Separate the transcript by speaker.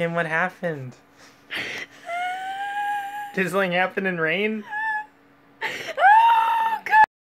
Speaker 1: Kim, what happened? Did happened in rain?